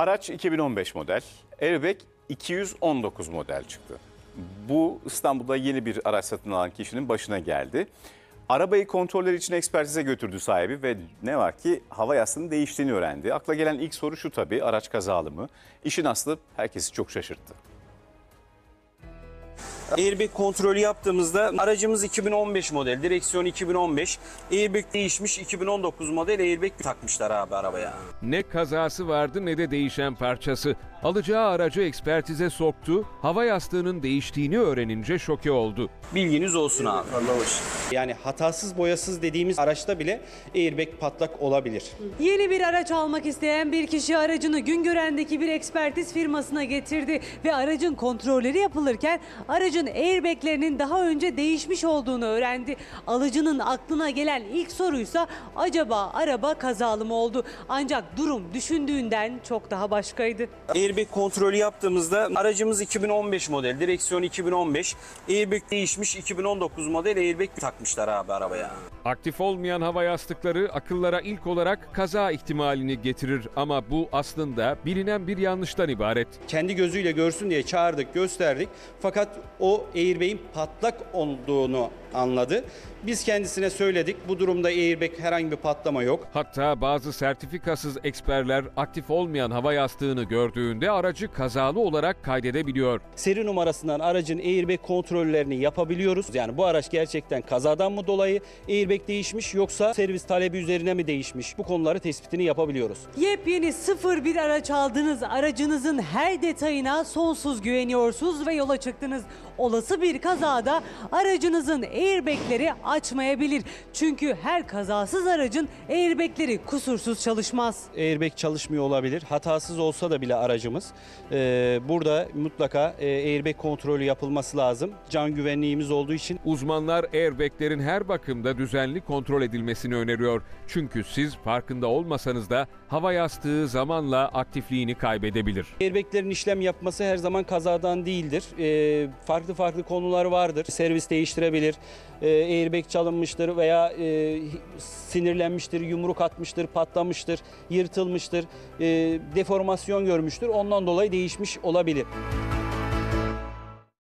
Araç 2015 model, airbag 219 model çıktı. Bu İstanbul'da yeni bir araç satın alan kişinin başına geldi. Arabayı kontrolleri için ekspertize götürdü sahibi ve ne var ki hava yastığının değiştiğini öğrendi. Akla gelen ilk soru şu tabii araç kazalı mı? İşin aslı herkesi çok şaşırttı. Airbag kontrolü yaptığımızda aracımız 2015 model, direksiyon 2015. Airbag değişmiş 2019 model airbag takmışlar abi arabaya. Ne kazası vardı ne de değişen parçası. Alacağı aracı ekspertize soktu, hava yastığının değiştiğini öğrenince şoke oldu. Bilginiz olsun abi. Yani hatasız boyasız dediğimiz araçta bile airbag patlak olabilir. Yeni bir araç almak isteyen bir kişi aracını Güngören'deki bir ekspertiz firmasına getirdi ve aracın kontrolleri yapılırken aracın airbaglerinin daha önce değişmiş olduğunu öğrendi. Alıcının aklına gelen ilk soruysa acaba araba kazalı mı oldu? Ancak durum düşündüğünden çok daha başkaydı. Airbag kontrolü yaptığımızda aracımız 2015 model, direksiyon 2015. Airbag değişmiş 2019 model airbag takmışlar abi arabaya. Aktif olmayan hava yastıkları akıllara ilk olarak kaza ihtimalini getirir ama bu aslında bilinen bir yanlıştan ibaret. Kendi gözüyle görsün diye çağırdık, gösterdik. Fakat o airbag'in patlak olduğunu anladı. Biz kendisine söyledik. Bu durumda airbag herhangi bir patlama yok. Hatta bazı sertifikasız eksperler aktif olmayan hava yastığını gördüğünde aracı kazalı olarak kaydedebiliyor. Seri numarasından aracın airbag kontrollerini yapabiliyoruz. Yani bu araç gerçekten kazadan mı dolayı airbag değişmiş yoksa servis talebi üzerine mi değişmiş? Bu konuları tespitini yapabiliyoruz. Yepyeni sıfır bir araç aldınız. Aracınızın her detayına sonsuz güveniyorsunuz ve yola çıktınız. Olası bir kazada aracınızın airbagleri açmayabilir. Çünkü her kazasız aracın airbagleri kusursuz çalışmaz. Airbag çalışmıyor olabilir. Hatasız olsa da bile aracımız. Ee, burada mutlaka e, airbag kontrolü yapılması lazım. Can güvenliğimiz olduğu için Uzmanlar airbaglerin her bakımda düzenli kontrol edilmesini öneriyor. Çünkü siz farkında olmasanız da hava yastığı zamanla aktifliğini kaybedebilir. Airbaglerin işlem yapması her zaman kazadan değildir. Ee, farklı farklı konular vardır. Servis değiştirebilir. Ee, airbag çalınmıştır veya e, sinirlenmiştir, yumruk atmıştır, patlamıştır, yırtılmıştır, e, deformasyon görmüştür. Ondan dolayı değişmiş olabilir.